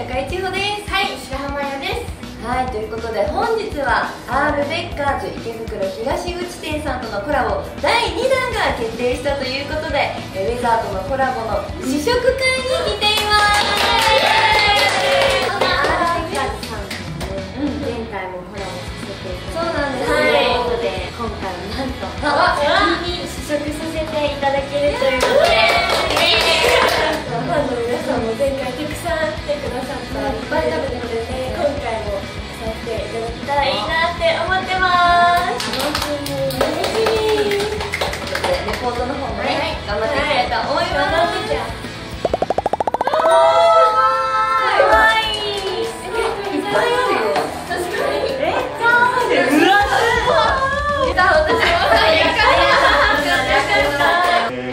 高井千穂ですはい。白浜屋ですはいということで本日は R ベッカーズ池袋東口店さんとのコラボ第2弾が決定したということでウェザーとのコラボの試食会に来ています。前回もコラボさせていそうなんですはいよということで今回はなんと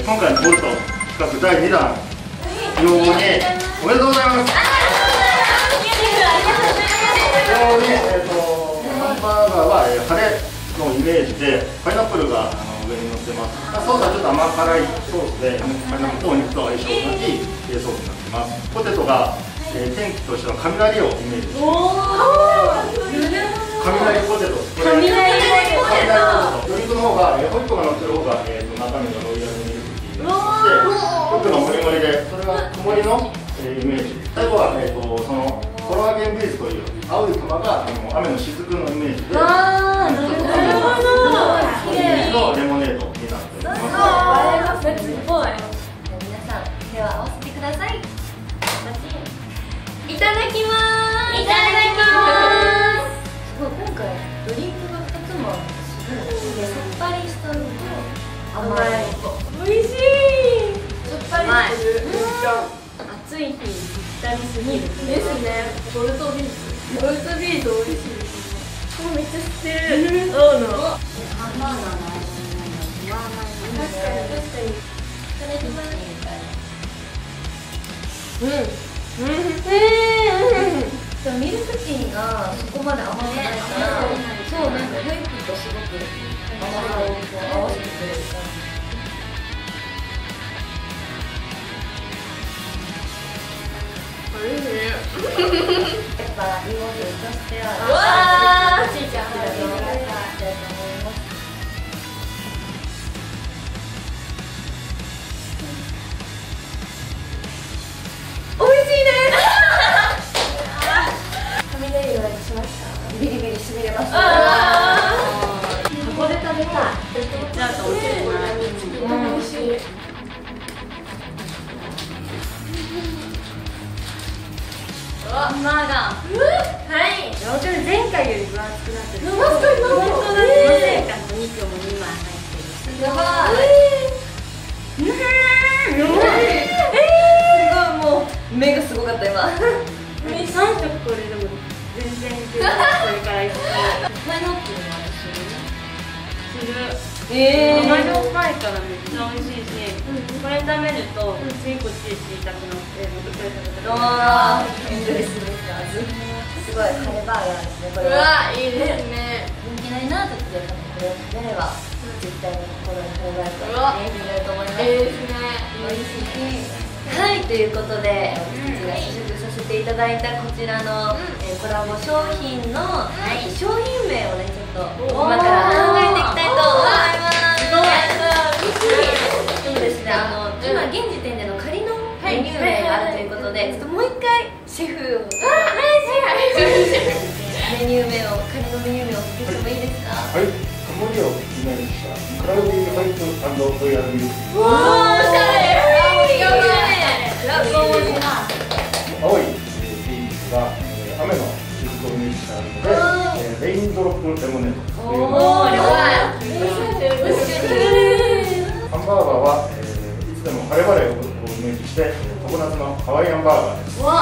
今回のボルト企画第2弾用語におめでとうございます。えー、とハンバーガーは、えー、晴れのイメージでパイナップルがあの上に乗ってます。ソースはちょっと甘辛いソースでパイナップルとお肉と相性がいいえーソースになってます。ポテトが、えー天気としては雷をイメージして雷ポテト。雷ポテト。ドリンクの方が、えーホイップが乗ってる方が、えーと中身がロイヤルミルクティーになってホイップがモリモリでそれが曇りの、えーイメージ。最後は、えー、とそのコラーゲンビーズという青い玉があの雨の雫のイメージであなるほど。イメージのレモネードになっております。すすごい。皆さん手を合わせてください。いただきます。いただきます。す。ごい今回ドリンクが2つもあるんですけどさっぱりしたのと甘いのとさっぱりしてる暑い日にぴったりすぎるですねボルトビーズボルトビーズ美味しいですもうめっちゃ吸ってるそうのハンバーガーの間に確かに確かにいただきますうん。でもミルクティーがそこまで甘くないから、そうなん。かホイップとすごく甘さを合わせてくれる感じやっぱリモートとしてハン。バーガはい。ーもちろん前回より分厚くなってる。確かに本確かに当るえ甘じょっぱいからめっちゃ美味しいし、これ食べるとついこっち知りたくなってまたこれ食べたくなるわー。エンドレスメーカーズすごいカレーバーガーですねこれうはわいいですね。人気ないなってこれを食べれば絶対に心にカレーバーガーがになると思いますいいですね。美味しい。はいということで私たちが試食させていただいたこちらの、えーコラボ商品の、商品名をねちょっと今から考えていきたいと思いますそうですねあの今現時点での仮のメニュー名があるということでちょっともう一回シェフをメニュー名を仮のメニュー名を発表してもいいですか？はい。曇りをイメージしたクラウディーホイップロイヤルミルクティー。おしゃれ。やばいラブオーズ青いビーズが、えー雨の雫をイメージしてあるので、えーレインドロップレモネードのハワイアンバーガーです。わ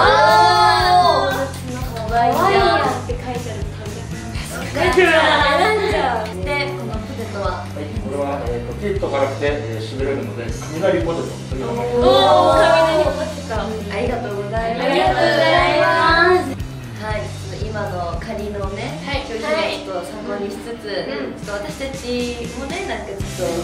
ー。かわいいワイヤじゃんーって書いてある。選んじゃ選んじゃうでこのポテトは？はい、これは、えー、とキット辛くて、えー、しびれるので雷ポテトという名前。おー雷ポテトありがとうございます。ありがとうございますはい今の仮のねはい。商品をちょっと参考にしつつ、うん。ちょっと私たちもねなんかちょっと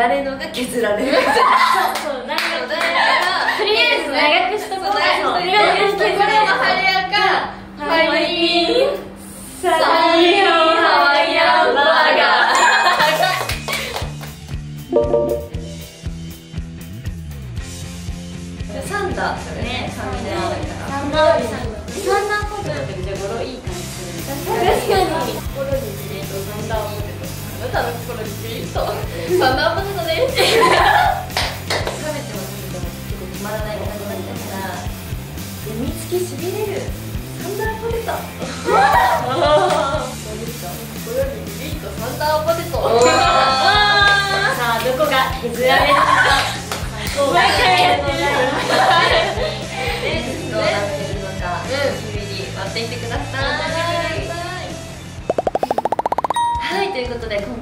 誰のが削られるか。そうなんない誰がとりあえず長くしとこうそうとりあえず心も晴れやかファイティーサイ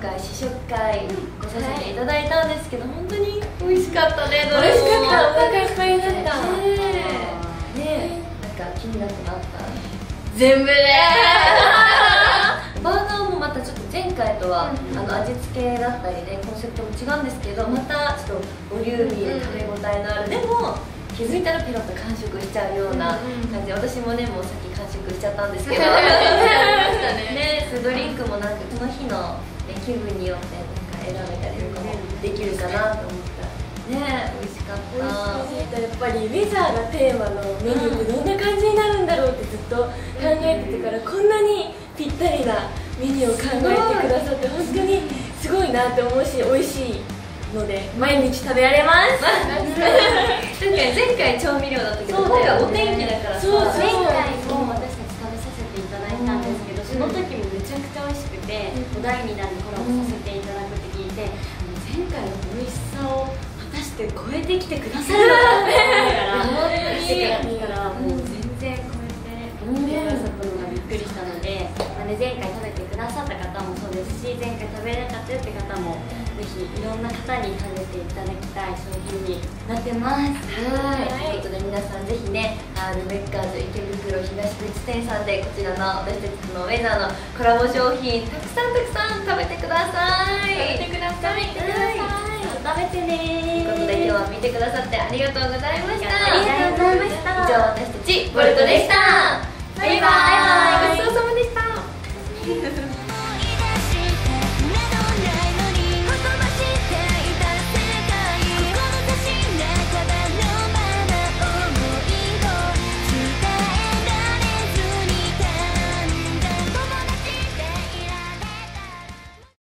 回試食会ごさせていただいたんですけど本当に美味しかったねど美味しかった。お腹いっぱいになった。ねえ。ねえ。なんか気になくなった？全部で バーガーもまたちょっと前回とは、あの味付けだったりでコンセプトも違うんですけどまたちょっとボリューミーで食べ応えのある、でも気づいたらペロッと完食しちゃうような感じ。で私もねもうさっき完食しちゃったんですけど。ね。スドリンクもなんかその日の、ね、気分によってなんか選べたりとかもできるかなと思った。ね美味しかった。やっぱりウェザーがテーマのメニューってどんな感じになるんだろうってずっと考えててからこんなにぴったりなメニューを考えてくださって本当にすごいなって思うし美味しいので毎日食べられます。確かに前回調味料だったけど。今回お天気だからさそうそう前回も第2弾でコラボさせていただくって聞いて、あの前回の美味しさを果たして超えてきてくださるのかって思いながら、ひいろんな方に食べていただきたい商品になってますはいということで皆さんぜひねアールベッカーズ池袋東口店さんでこちらの私たちのウェザーのコラボ商品たくさんたくさん食べてください。食べてください。食べてください、食べてねということで今日は見てくださってありがとうございました。ありがとうございました。以上私たちボルトでした。バイバイ。ごちそうさまでした。